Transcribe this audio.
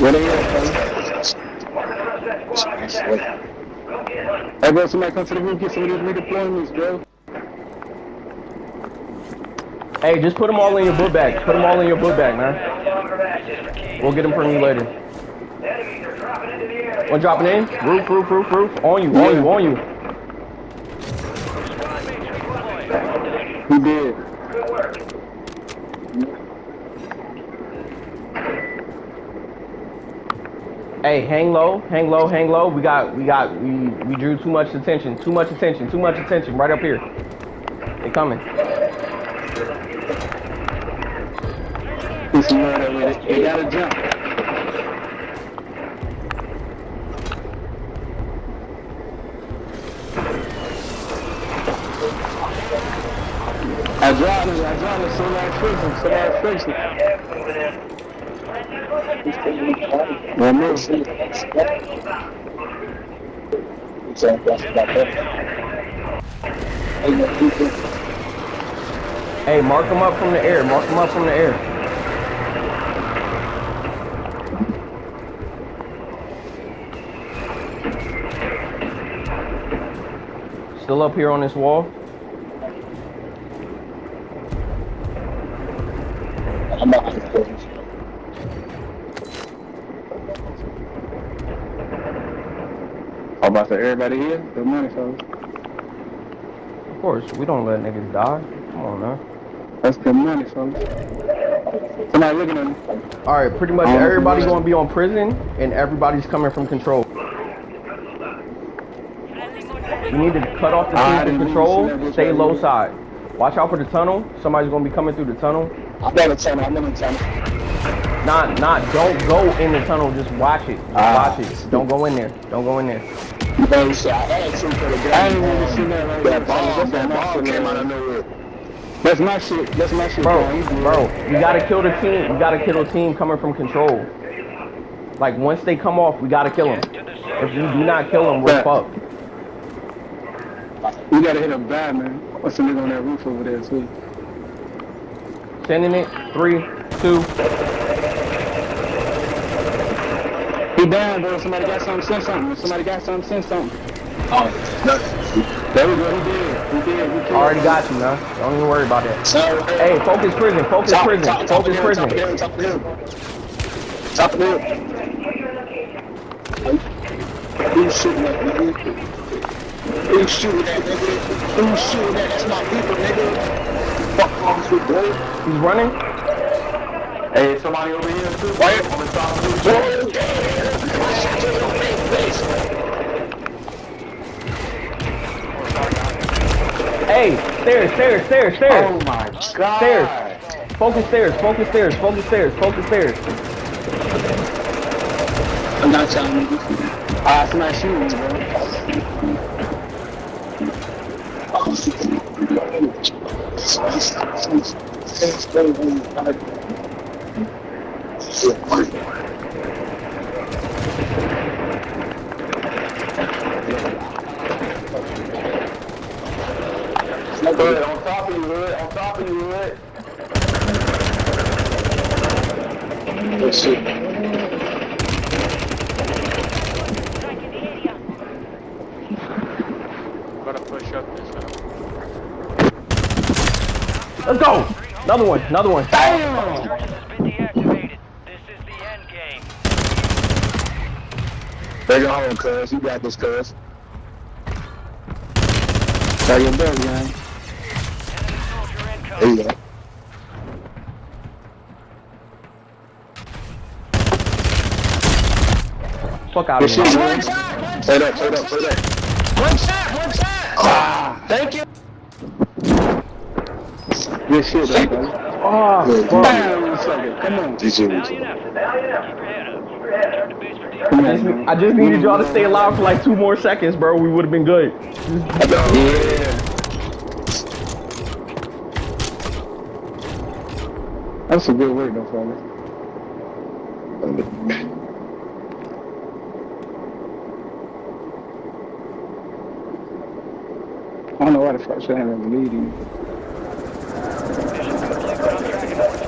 Where they at, fella? Hey, bro, somebody come to the roof, get some of these redeployments, bro. Hey, just put them all in your book bag. Put them all in your book bag, man. We'll get them from you later. One dropping in. Roof, roof, roof, roof. On you, on you, on you. He did. Hey, hang low, hang low, hang low. We got, we got, we, we drew too much attention, too much attention, too much attention. Right up here. They coming. He's murder gotta jump. Dropped it, so that it, so that it. One more. Hey, mark them up from the air. Mark them up from the air. Still up here on this wall. I'm not gonna close. How about the everybody here? Good money, fellas. Of course, we don't let niggas die. Come on now. That's good money, fellas. Somebody looking at me. All right, pretty much Um, everybody's gonna be on prison, and everybody's coming from control. You need to cut off the I team from control. Stay low side. Watch out for the tunnel. Somebody's gonna be coming through the tunnel. I'm in the tunnel. I'm in the tunnel. Not, not. Don't go in the tunnel. Just watch it. Just Ah. watch it. Don't go in there. Don't go in there. Man, shit, I had some for the I ain't even seen that right there. That bomb, that my bomb came out of nowhere. That's my shit. That's my shit, Bro, You bro, you gotta kill the team. You gotta kill the team coming from control. Like once they come off, we gotta kill them. If we do not kill them, we're fucked. We gotta hit him bad, man. What's the nigga on that roof over there, too? Sending it. Three, two. He down, bro. Somebody got something, send something. Somebody got something, send something. Oh, no. There we go. He did. He did. He killed Already got you, man. Don't even worry about that. Sorry. Hey, focus prison. Focus Top, prison. top, top Focus prison. top of the hill, top of the hill. Top of the hill. Who's shooting at, nigga? Who's shooting at, nigga? Who's shooting at? That's my people, nigga. Fuck off with bro. He's running. Hey, somebody over here too. Why? On the top of Bro, yeah. Shit your face, face. Hey, stairs, stairs, stairs, stairs. Oh my god. Stairs. Focus stairs. Focus stairs. Focus stairs. Focus stairs. I'm not telling you. Ah, somebody shooting me, bro. On top of you, Hood. On top of you, Hood. See. Gotta push up this time. Let's go. Another one. Another one. Charges has been deactivated. This is the end game. Bring it home, cuz. You got this, cuz. Got your belt, man. There you go. Fuck out of here. shit, man. man. Play that, play that, play that. One shot, one shot. Ah, Thank you. Good shit, though, brother. Oh, fuck. Bam, sucker. Come on. GG. Valiant effort. Keep your head up. Return to base for debriefing. Come I on, just. I just needed y'all to stay alive for like two more seconds, bro. We would have been good. Yeah. That's a good work, though, fellas. I don't know why the fuck should I have a lead in.